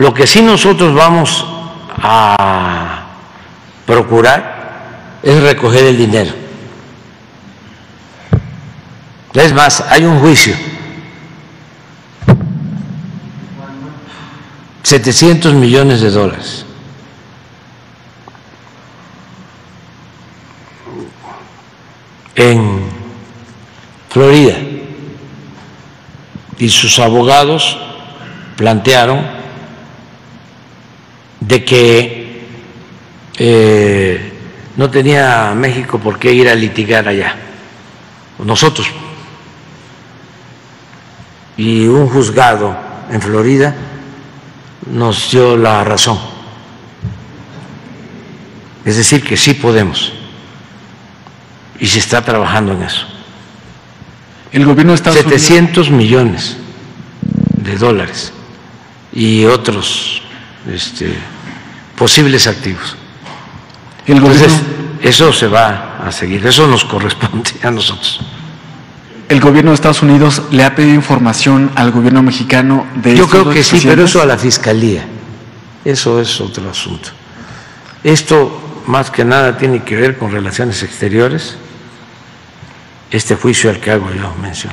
Lo que sí nosotros vamos a procurar es recoger el dinero. Es más, hay un juicio. 700 millones de dólares. En Florida. Y sus abogados plantearon de que eh, no tenía México por qué ir a litigar allá. Nosotros y un juzgado en Florida nos dio la razón. Es decir, que sí podemos y se está trabajando en eso. El gobierno Estados 700 millones de dólares y otros este, posibles activos. El gobierno, eso se va a seguir, eso nos corresponde a nosotros. el gobierno de Estados Unidos le ha pedido información al gobierno mexicano de Yo creo que sí, pero eso a la fiscalía. Eso es otro asunto. Esto más que nada tiene que ver con relaciones exteriores, este juicio al que hago yo mención.